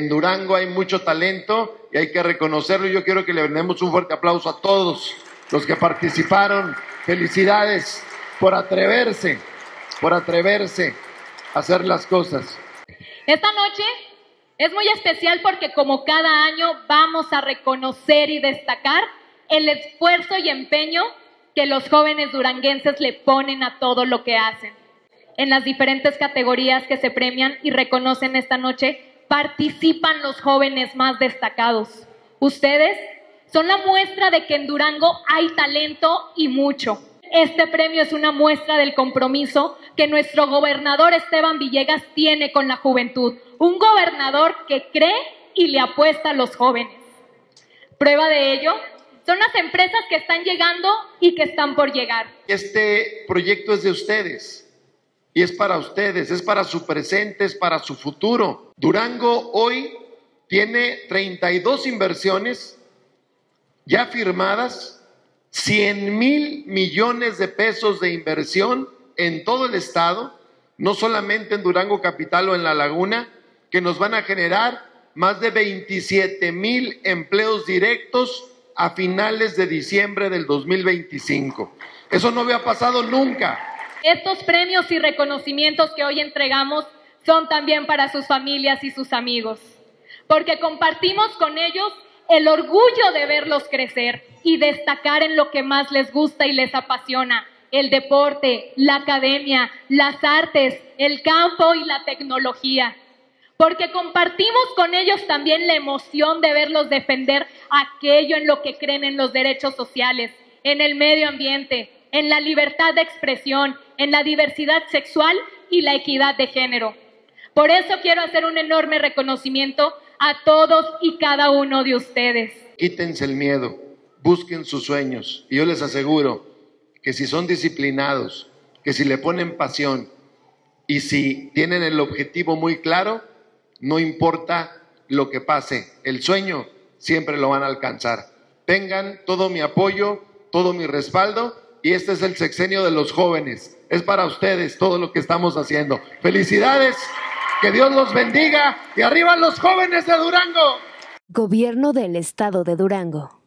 En Durango hay mucho talento y hay que reconocerlo. Yo quiero que le demos un fuerte aplauso a todos los que participaron. Felicidades por atreverse, por atreverse a hacer las cosas. Esta noche es muy especial porque como cada año vamos a reconocer y destacar el esfuerzo y empeño que los jóvenes duranguenses le ponen a todo lo que hacen. En las diferentes categorías que se premian y reconocen esta noche, participan los jóvenes más destacados. Ustedes son la muestra de que en Durango hay talento y mucho. Este premio es una muestra del compromiso que nuestro gobernador Esteban Villegas tiene con la juventud. Un gobernador que cree y le apuesta a los jóvenes. Prueba de ello son las empresas que están llegando y que están por llegar. Este proyecto es de ustedes y es para ustedes, es para su presente, es para su futuro. Durango hoy tiene 32 inversiones ya firmadas, 100 mil millones de pesos de inversión en todo el estado, no solamente en Durango Capital o en La Laguna, que nos van a generar más de 27 mil empleos directos a finales de diciembre del 2025. Eso no había pasado nunca. Estos premios y reconocimientos que hoy entregamos son también para sus familias y sus amigos, porque compartimos con ellos el orgullo de verlos crecer y destacar en lo que más les gusta y les apasiona, el deporte, la academia, las artes, el campo y la tecnología porque compartimos con ellos también la emoción de verlos defender aquello en lo que creen en los derechos sociales, en el medio ambiente, en la libertad de expresión, en la diversidad sexual y la equidad de género. Por eso quiero hacer un enorme reconocimiento a todos y cada uno de ustedes. Quítense el miedo, busquen sus sueños y yo les aseguro que si son disciplinados, que si le ponen pasión y si tienen el objetivo muy claro, no importa lo que pase, el sueño siempre lo van a alcanzar. Tengan todo mi apoyo, todo mi respaldo y este es el sexenio de los jóvenes. Es para ustedes todo lo que estamos haciendo. Felicidades, que Dios los bendiga y arriba los jóvenes de Durango. Gobierno del Estado de Durango.